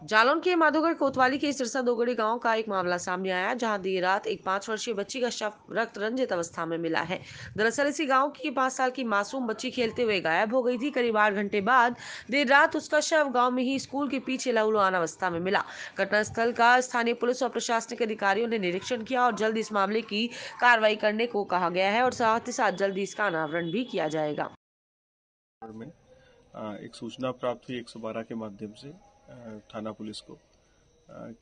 जालौन के माधोगढ़ कोतवाली के सिरसा दोगड़ी गाँव का एक मामला सामने आया, जहाँ देर रात एक पाँच वर्षीय बच्ची का शव रक्त रंजित अवस्था में मिला है। दरअसल इसी गाँव की पाँच साल की मासूम बच्ची खेलते हुए गायब हो गई थी। करीब आठ घंटे बाद देर रात उसका शव गाँव में ही स्कूल के पीछे लहूलुहान अवस्था में मिला। घटनास्थल का स्थानीय पुलिस और प्रशासनिक अधिकारियों ने निरीक्षण किया और जल्द इस मामले की कार्रवाई करने को कहा गया है और साथ ही साथ जल्द इसका अनावरण भी किया जाएगा। एक सूचना प्राप्त हुई 112 के माध्यम से। थाना पुलिस को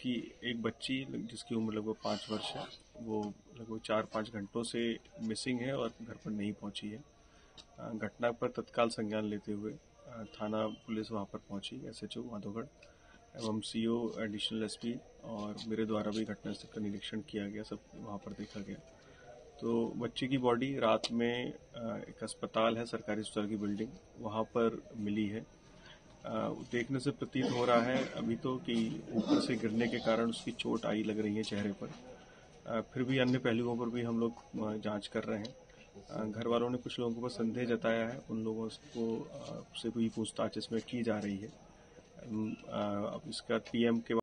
कि एक बच्ची जिसकी उम्र लगभग पाँच वर्ष है, वो लगभग चार पाँच घंटों से मिसिंग है और घर पर नहीं पहुँची है। घटना पर तत्काल संज्ञान लेते हुए थाना पुलिस वहाँ पर पहुँची एस एच ओ माधोगढ़, एवं C O additional S P और मेरे द्वारा भी घटनास्थल का निरीक्षण किया गया, सब वहाँ पर देखा गया। तो बच्ची की बॉडी रात में एक अस्पताल है, सरकारी अस्पताल की बिल्डिंग, वहाँ पर मिली है। देखने से प्रतीत हो रहा है अभी तो कि ऊपर से गिरने के कारण उसकी चोट आई लग रही है चेहरे पर। फिर भी अन्य पहलुओं पर भी हम लोग जाँच कर रहे हैं। घर वालों ने कुछ लोगों पर संदेह जताया है। उन लोगों को से भी पूछताछ इसमें की जा रही है। अब इसका पीएम के